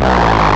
Ah!